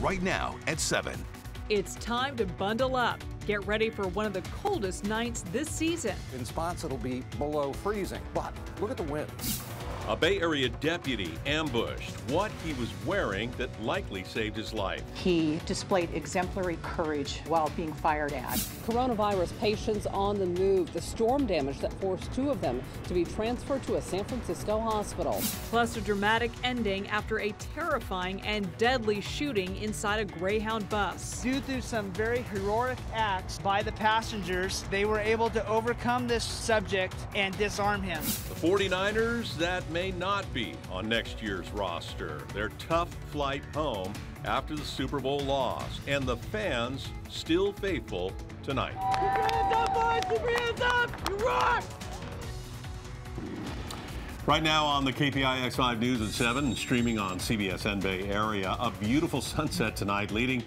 right now at 7. It's time to bundle up. Get ready for one of the coldest nights this season. In spots, it'll be below freezing, but look at the winds. A Bay Area deputy ambushed what he was wearing that likely saved his life. He displayed exemplary courage while being fired at. Coronavirus patients on the move, the storm damage that forced two of them to be transferred to a San Francisco hospital. Plus, a dramatic ending after a terrifying and deadly shooting inside a Greyhound bus. Due to some very heroic acts by the passengers, they were able to overcome this subject and disarm him. The 49ers, that may not be on next year's roster. Their tough flight home after the Super Bowl loss, and the fans still faithful tonight. Hands up, boys! Keep your hands up! You rock! Right now on the KPIX 5 News at 7 and streaming on CBSN Bay Area, a beautiful sunset tonight leading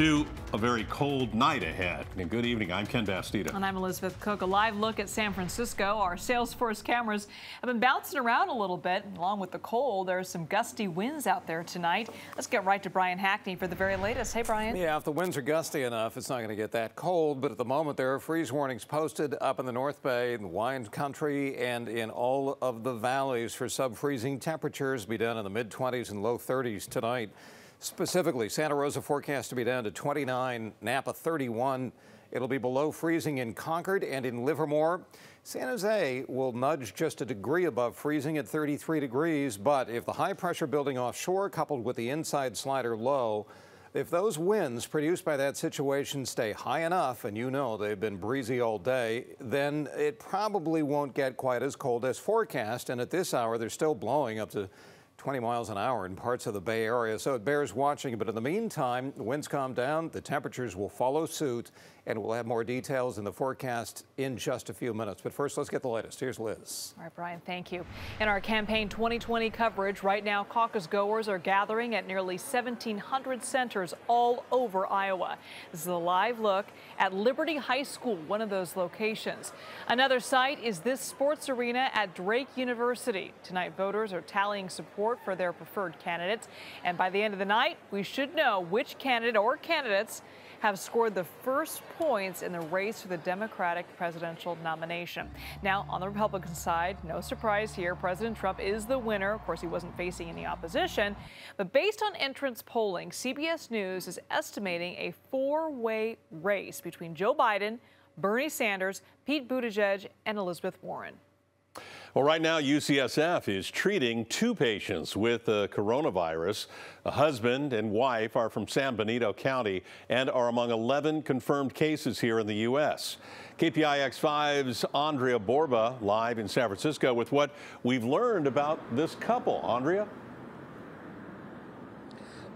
to a very cold night ahead. And good evening. I'm Ken Bastida. And I'm Elizabeth Cook. A live look at San Francisco. Our Salesforce cameras have been bouncing around a little bit. Along with the cold, there's some gusty winds out there tonight. Let's get right to Brian Hackney for the very latest. Hey, Brian. Yeah, if the winds are gusty enough, it's not going to get that cold. But at the moment, there are freeze warnings posted up in the North Bay, in the wine country, and in all of the valleys for sub-freezing temperatures. Be down in the mid-20s and low 30s tonight. Specifically, Santa Rosa forecast to be down to 29, Napa 31. It'll be below freezing in Concord and in Livermore. San Jose will nudge just a degree above freezing at 33 degrees, but if the high pressure building offshore coupled with the inside slider low, if those winds produced by that situation stay high enough, and you know they've been breezy all day, then it probably won't get quite as cold as forecast. And at this hour, they're still blowing up to 20 miles an hour in parts of the Bay Area, so it bears watching. But in the meantime, the winds calm down, the temperatures will follow suit, and we'll have more details in the forecast in just a few minutes. But first, let's get the latest. Here's Liz. All right, Brian, thank you. In our campaign 2020 coverage, right now, caucus goers are gathering at nearly 1,700 centers all over Iowa. This is a live look at Liberty High School, one of those locations. Another site is this sports arena at Drake University. Tonight, voters are tallying support for their preferred candidates. And by the end of the night, we should know which candidate or candidates have scored the first points in the race for the Democratic presidential nomination. Now, on the Republican side, no surprise here, President Trump is the winner. Of course, he wasn't facing any opposition. But based on entrance polling, CBS News is estimating a four way race between Joe Biden, Bernie Sanders, Pete Buttigieg, and Elizabeth Warren. Well, right now, UCSF is treating two patients with the coronavirus. A husband and wife are from San Benito County and are among 11 confirmed cases here in the U.S. KPIX 5's Andrea Borba live in San Francisco with what we've learned about this couple. Andrea?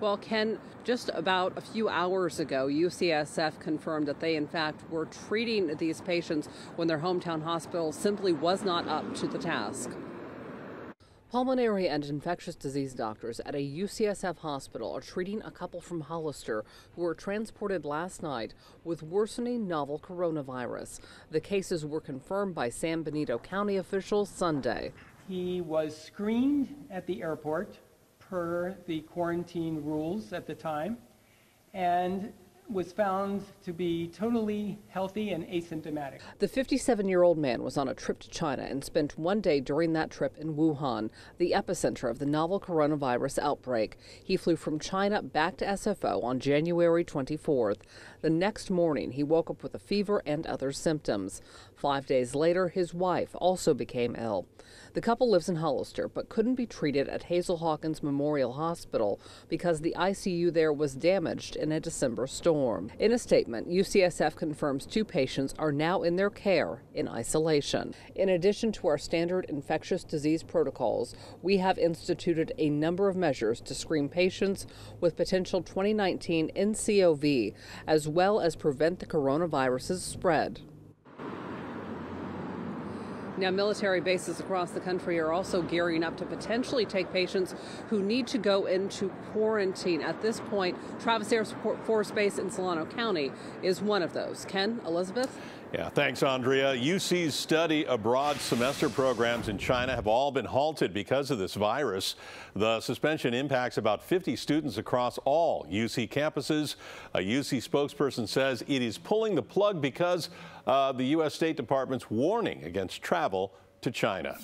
Well, Ken, just about a few hours ago, UCSF confirmed that they, in fact, were treating these patients when their hometown hospital simply was not up to the task. Pulmonary and infectious disease doctors at a UCSF hospital are treating a couple from Hollister who were transported last night with worsening novel coronavirus. The cases were confirmed by San Benito County officials Sunday. He was screened at the airport per the quarantine rules at the time and was found to be totally healthy and asymptomatic. The 57 year old man was on a trip to China and spent one day during that trip in Wuhan, the epicenter of the novel coronavirus outbreak. He flew from China back to SFO on January 24th. The next morning, he woke up with a fever and other symptoms. Five days later, his wife also became ill. The couple lives in Hollister but couldn't be treated at Hazel Hawkins Memorial Hospital because the ICU there was damaged in a December storm. In a statement, UCSF confirms two patients are now in their care in isolation. In addition to our standard infectious disease protocols, we have instituted a number of measures to screen patients with potential 2019 NCOV as well as prevent the coronavirus's spread. Now, military bases across the country are also gearing up to potentially take patients who need to go into quarantine. At this point, Travis Air Force Base in Solano County is one of those. Ken, Elizabeth? Yeah, thanks, Andrea. UC's study abroad semester programs in China have all been halted because of this virus. The suspension impacts about 50 students across all UC campuses. A UC spokesperson says it is pulling the plug because of the U.S. State Department's warning against travel to China.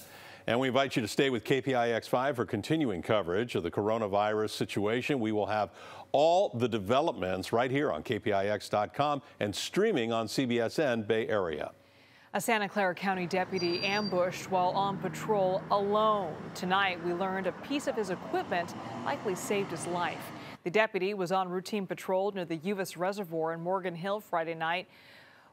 And we invite you to stay with KPIX5 for continuing coverage of the coronavirus situation. We will have all the developments right here on KPIX.com and streaming on CBSN Bay Area. A Santa Clara County deputy ambushed while on patrol alone. Tonight, we learned a piece of his equipment likely saved his life. The deputy was on routine patrol near the Uvas Reservoir in Morgan Hill Friday night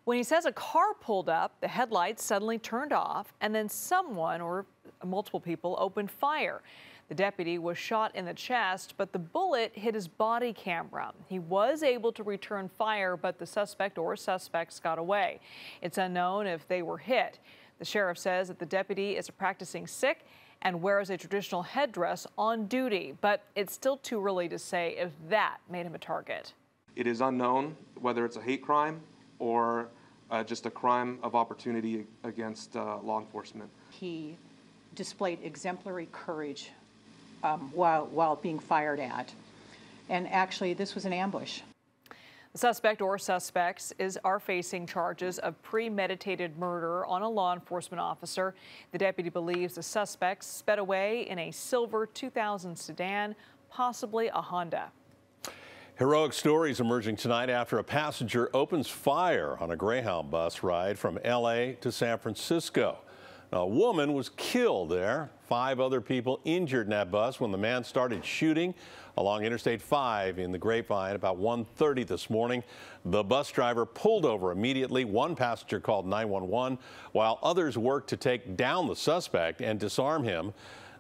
when he says a car pulled up, the headlights suddenly turned off, and then someone or multiple people opened fire. The deputy was shot in the chest, but the bullet hit his body camera. He was able to return fire, but the suspect or suspects got away. It's unknown if they were hit. The sheriff says that the deputy is a practicing Sikh and wears a traditional headdress on duty, but it's still too early to say if that made him a target. It is unknown whether it's a hate crime or uh, just a crime of opportunity against uh, law enforcement. He displayed exemplary courage um, while, while being fired at. And actually, this was an ambush. The suspect or suspects is are facing charges of premeditated murder on a law enforcement officer. The deputy believes the suspects sped away in a silver 2000 sedan, possibly a Honda. Heroic stories emerging tonight after a passenger opens fire on a Greyhound bus ride from L.A. to San Francisco. A woman was killed there. Five other people injured in that bus when the man started shooting along Interstate 5 in the Grapevine about 1.30 this morning. The bus driver pulled over immediately. One passenger called 911 while others worked to take down the suspect and disarm him.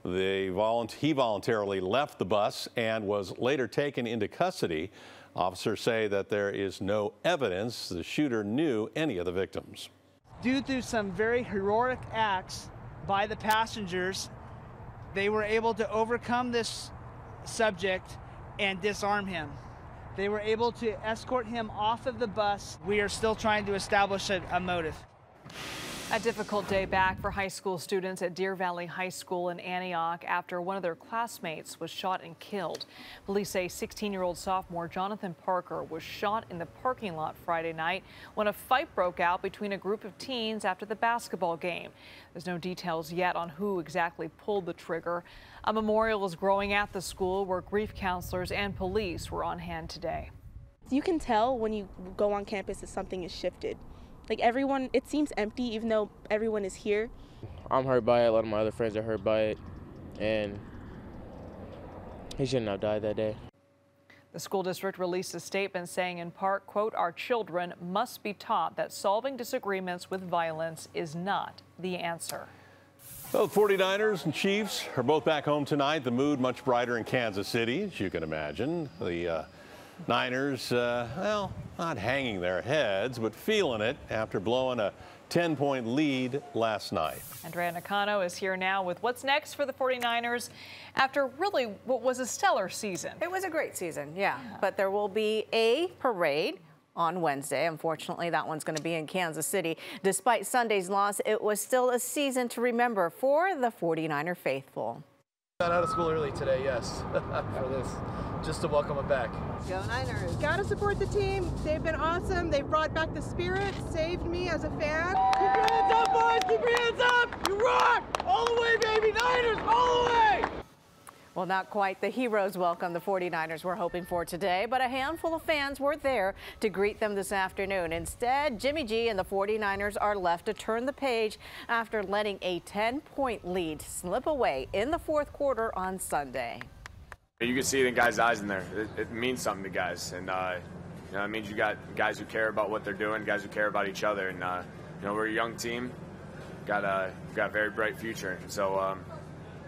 Volunt he voluntarily left the bus and was later taken into custody. Officers say that there is no evidence the shooter knew any of the victims. Due to some very heroic acts by the passengers, they were able to overcome this subject and disarm him. They were able to escort him off of the bus. We are still trying to establish a, a motive. A difficult day back for high school students at Deer Valley High School in Antioch after one of their classmates was shot and killed. Police say 16-year-old sophomore Jonathan Parker was shot in the parking lot Friday night when a fight broke out between a group of teens after the basketball game. There's no details yet on who exactly pulled the trigger. A memorial is growing at the school where grief counselors and police were on hand today. You can tell when you go on campus that something has shifted. Like everyone, it seems empty even though everyone is here. I'm hurt by it. A lot of my other friends are hurt by it. And he shouldn't have died that day. The school district released a statement saying in part, quote, our children must be taught that solving disagreements with violence is not the answer. Well, 49ers and Chiefs are both back home tonight. The mood much brighter in Kansas City, as you can imagine. The uh, Niners, uh, well, not hanging their heads, but feeling it after blowing a 10-point lead last night. Andrea Nakano is here now with what's next for the 49ers after really what was a stellar season. It was a great season, yeah. yeah. But there will be a parade on Wednesday. Unfortunately, that one's going to be in Kansas City. Despite Sunday's loss, it was still a season to remember for the 49er faithful. Got out of school early today, yes, for this just to welcome them back. Go Niners. Gotta support the team. They've been awesome. They've brought back the spirit, saved me as a fan. Keep your hands up, boys! Keep your hands up! You rock! All the way, baby! Niners, all the way! Well, not quite the heroes welcome the 49ers were hoping for today, but a handful of fans were there to greet them this afternoon. Instead, Jimmy G and the 49ers are left to turn the page after letting a 10-point lead slip away in the fourth quarter on Sunday. You can see it in guys' eyes in there. It, it means something to guys, and uh, you know it means you got guys who care about what they're doing, guys who care about each other, and uh, you know we're a young team, got a got a very bright future. So um,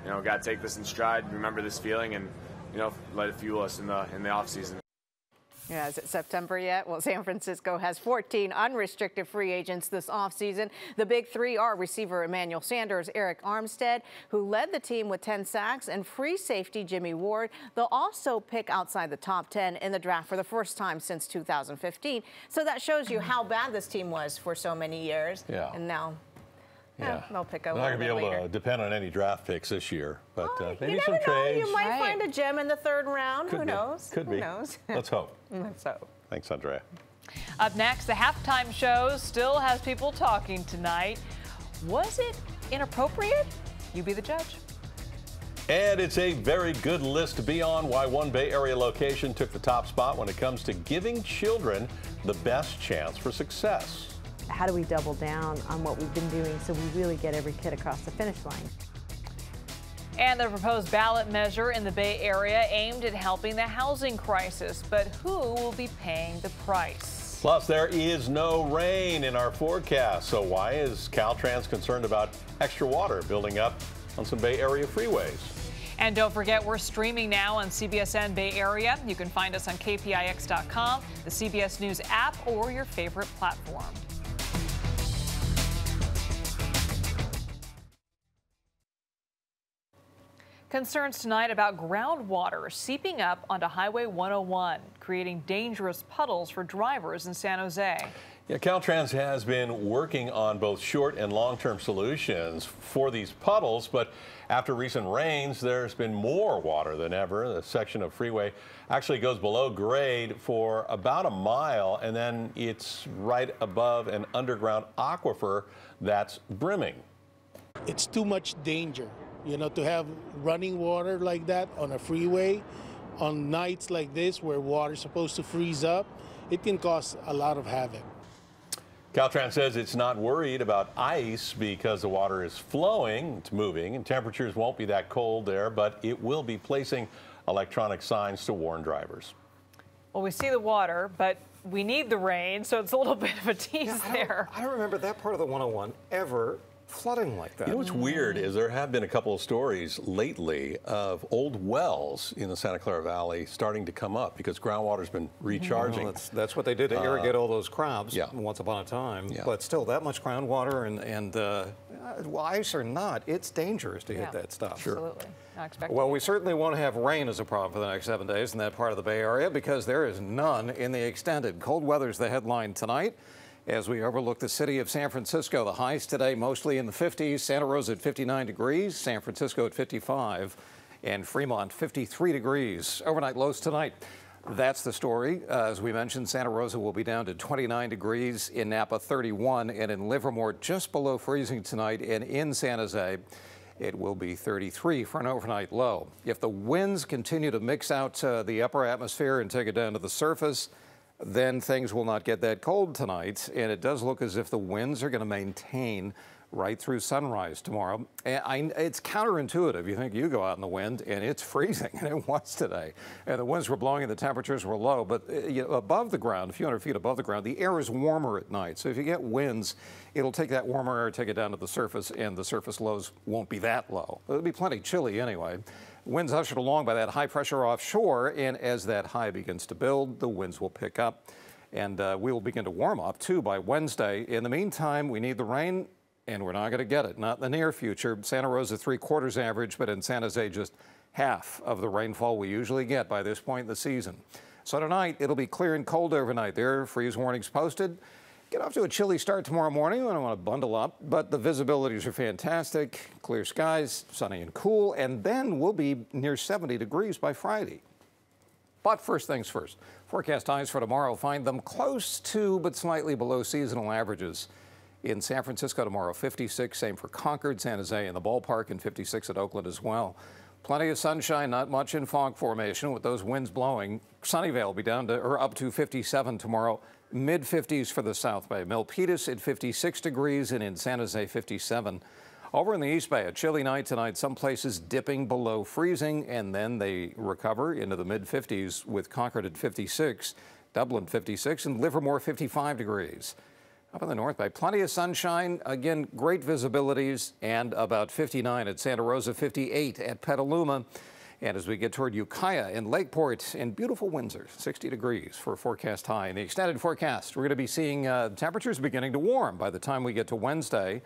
you know, got to take this in stride, remember this feeling, and you know let it fuel us in the in the off season. Yeah, is it September yet? Well, San Francisco has 14 unrestricted free agents this offseason. The big three are receiver Emmanuel Sanders, Arik Armstead, who led the team with 10 sacks, and free safety Jimmy Ward. They'll also pick outside the top 10 in the draft for the first time since 2015. So that shows you how bad this team was for so many years. Yeah. And now Yeah. they'll pick a They're not going to be able later. to depend on any draft picks this year, but uh, maybe you some never know. trades. You might find a gem in the third round. Could Who be. knows? Could Who be. knows? Let's hope. Let's hope. Thanks, Andrea. Up next, the halftime show still has people talking tonight. Was it inappropriate? You be the judge. And it's a very good list to be on why one Bay Area location took the top spot when it comes to giving children the best chance for success. How do we double down on what we've been doing so we really get every kid across the finish line? And the proposed ballot measure in the Bay Area aimed at helping the housing crisis. But who will be paying the price? Plus, there is no rain in our forecast. So, why is Caltrans concerned about extra water building up on some Bay Area freeways? And don't forget, we're streaming now on CBSN Bay Area. You can find us on KPIX.com, the CBS News app, or your favorite platform. Concerns tonight about groundwater seeping up onto Highway 101, creating dangerous puddles for drivers in San Jose. Yeah, Caltrans has been working on both short and long-term solutions for these puddles, but after recent rains, there's been more water than ever. The section of freeway actually goes below grade for about a mile, and then it's right above an underground aquifer that's brimming. It's too much danger, you know, to have running water like that on a freeway on nights like this where water's supposed to freeze up. It can cause a lot of havoc. Caltrans says it's not worried about ice because the water is flowing, it's moving, and temperatures won't be that cold there, but it will be placing electronic signs to warn drivers. Well, we see the water, but we need the rain, so it's a little bit of a tease Yeah, I there. I don't remember that part of the 101 ever flooding like that. You know what's weird is there have been a couple of stories lately of old wells in the Santa Clara Valley starting to come up because groundwater's been recharging. Well, that's, that's what they did to Uh, irrigate all those crops yeah. once upon a time. Yeah. But still, that much groundwater and, and uh, well, ice or not, it's dangerous to Yeah, hit that stuff. Absolutely. Not Well, we certainly won't have rain as a problem for the next seven days in that part of the Bay Area because there is none in the extended. Cold weather's the headline tonight as we overlook the city of San Francisco. The highs today mostly in the 50s. Santa Rosa at 59 degrees, San Francisco at 55, and Fremont 53 degrees. Overnight lows tonight. That's the story. Uh, as we mentioned, Santa Rosa will be down to 29 degrees, in Napa 31, and in Livermore just below freezing tonight, and in San Jose it will be 33 for an overnight low. If the winds continue to mix out uh, the upper atmosphere and take it down to the surface, then things will not get that cold tonight. And it does look as if the winds are going to maintain right through sunrise tomorrow. And I, it's counterintuitive. You think you go out in the wind and it's freezing, and it was today. And the winds were blowing and the temperatures were low. But uh, you know, above the ground, a few hundred feet above the ground, the air is warmer at night. So if you get winds, it'll take that warmer air, take it down to the surface, and the surface lows won't be that low. It'll be plenty chilly anyway. Winds ushered along by that high pressure offshore, and as that high begins to build, the winds will pick up. And uh, we will begin to warm up too by Wednesday. In the meantime, we need the rain and we're not going to get it, not in the near future. Santa Rosa three quarters average, but in San Jose just half of the rainfall we usually get by this point in the season. So tonight it'll be clear and cold overnight. There, are freeze warnings posted. Get off to a chilly start tomorrow morning. I don't want to bundle up, but the visibilities are fantastic. Clear skies, sunny and cool, and then we'll be near 70 degrees by Friday. But first things first. Forecast highs for tomorrow find them close to but slightly below seasonal averages. In San Francisco tomorrow, 56, same for Concord, San Jose in the ballpark, and 56 at Oakland as well. Plenty of sunshine, not much in fog formation with those winds blowing. Sunnyvale will be down to or up to 57 tomorrow. Mid 50s for the South Bay. Milpitas at 56 degrees and in San Jose 57. Over in the East Bay, a chilly night tonight, some places dipping below freezing, and then they recover into the mid 50s with Concord at 56, Dublin 56, and Livermore 55 degrees. Up in the North Bay, plenty of sunshine. Again, great visibilities, and about 59 at Santa Rosa, 58 at Petaluma. And as we get toward Ukiah and Lakeport and beautiful Windsor, 60 degrees for a forecast high. In the extended forecast, we're going to be seeing uh, temperatures beginning to warm by the time we get to Wednesday.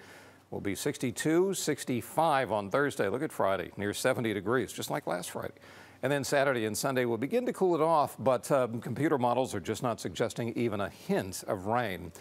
We'll be 62, 65 on Thursday. Look at Friday, near 70 degrees, just like last Friday. And then Saturday and Sunday will begin to cool it off, but um, computer models are just not suggesting even a hint of rain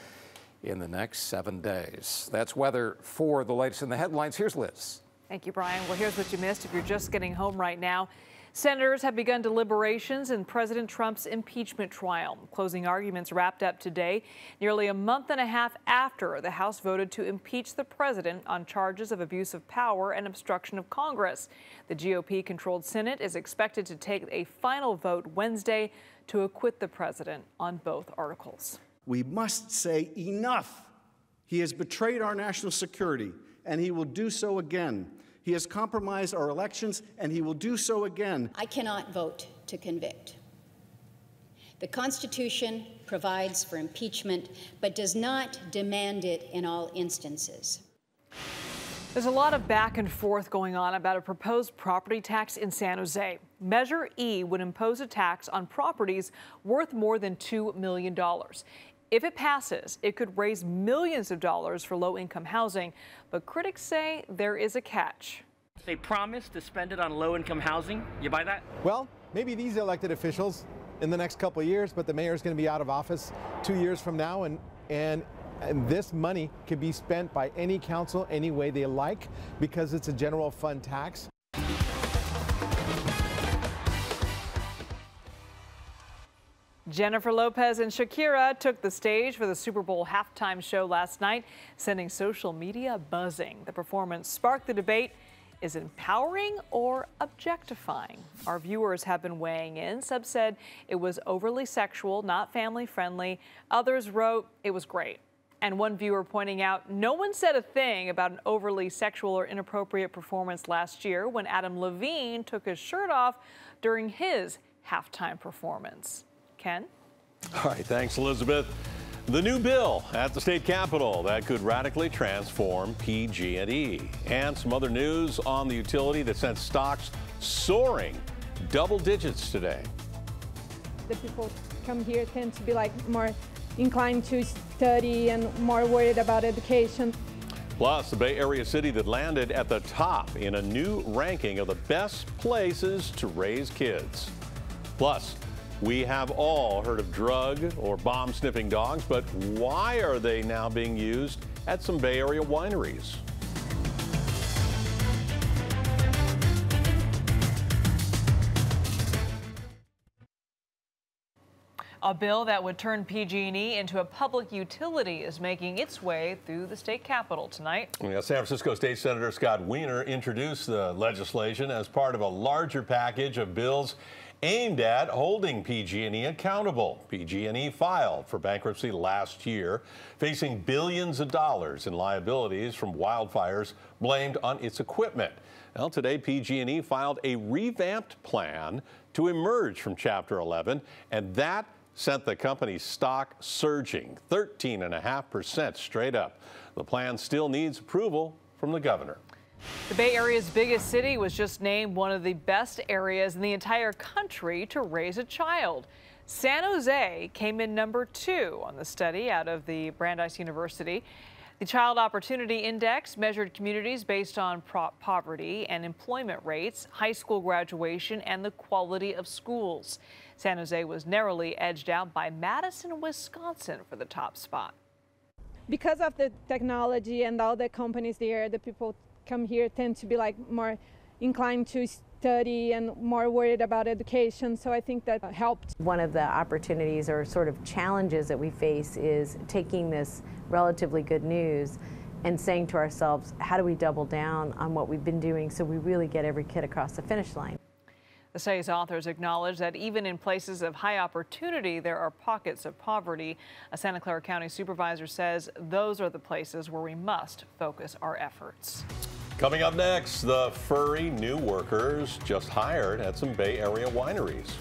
in the next seven days. That's weather for the latest in the headlines. Here's Liz. Thank you, Brian. Well, here's what you missed if you're just getting home right now. Senators have begun deliberations in President Trump's impeachment trial. Closing arguments wrapped up today, nearly a month and a half after the House voted to impeach the president on charges of abuse of power and obstruction of Congress. The GOP controlled Senate is expected to take a final vote Wednesday to acquit the president on both articles. We must say enough. He has betrayed our national security, and he will do so again. He has compromised our elections, and he will do so again. I cannot vote to convict. The Constitution provides for impeachment, but does not demand it in all instances. There's a lot of back and forth going on about a proposed property tax in San Jose. Measure E would impose a tax on properties worth more than $2 million. If it passes, it could raise millions of dollars for low income housing, but critics say there is a catch. They promise to spend it on low income housing. You buy that? Well, maybe these elected officials in the next couple of years, but the mayor is going to be out of office two years from now, and, and and this money can be spent by any council any way they like because it's a general fund tax. Jennifer Lopez and Shakira took the stage for the Super Bowl halftime show last night, sending social media buzzing. The performance sparked the debate. Is empowering or objectifying? Our viewers have been weighing in. Some said it was overly sexual, not family friendly. Others wrote it was great. And one viewer pointing out no one said a thing about an overly sexual or inappropriate performance last year when Adam Levine took his shirt off during his halftime performance. Ken? All right, thanks, Elizabeth. The new bill at the state capitol that could radically transform PG&E. And some other news on the utility that sent stocks soaring double digits today. The people come here tend to be like more inclined to study and more worried about education. Plus, the Bay Area city that landed at the top in a new ranking of the best places to raise kids. Plus, we have all heard of drug or bomb sniffing dogs, but why are they now being used at some Bay Area wineries? A bill that would turn PG&E into a public utility is making its way through the state capitol tonight. Yeah, San Francisco State Senator Scott Wiener introduced the legislation as part of a larger package of bills aimed at holding PG&E accountable. PG&E filed for bankruptcy last year, facing billions of dollars in liabilities from wildfires blamed on its equipment. Well, today PG&E filed a revamped plan to emerge from Chapter 11, and that sent the company's stock surging 13.5% straight up. The plan still needs approval from the governor. The Bay Area's biggest city was just named one of the best areas in the entire country to raise a child. San Jose came in number two on the study out of the Brandeis University. The Child Opportunity Index measured communities based on poverty and employment rates, high school graduation, and the quality of schools. San Jose was narrowly edged out by Madison, Wisconsin for the top spot. Because of the technology and all the companies there, the people come here tend to be like more inclined to study and more worried about education. So I think that helped. One of the opportunities or sort of challenges that we face is taking this relatively good news and saying to ourselves, how do we double down on what we've been doing so we really get every kid across the finish line? The study's authors acknowledge that even in places of high opportunity, there are pockets of poverty. A Santa Clara County supervisor says those are the places where we must focus our efforts. Coming up next, the furry new workers just hired at some Bay Area wineries.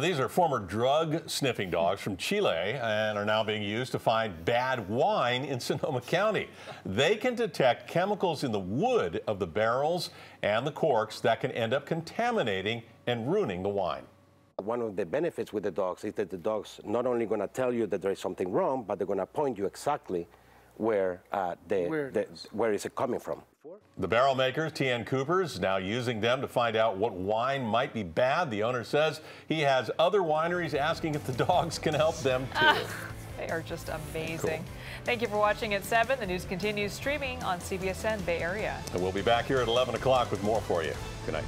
These are former drug sniffing dogs from Chile and are now being used to find bad wine in Sonoma County. They can detect chemicals in the wood of the barrels and the corks that can end up contaminating and ruining the wine. One of the benefits with the dogs is that the dogs not only going to tell you that there is something wrong, but they're going to point you exactly where uh, the, Where the where is it coming from. The barrel makers, TN Coopers, now using them to find out what wine might be bad. The owner says he has other wineries asking if the dogs can help them too. Ah, they are just amazing. Thank you for watching at 7. The news continues streaming on CBSN Bay Area. And we'll be back here at 11 o'clock with more for you. Good night.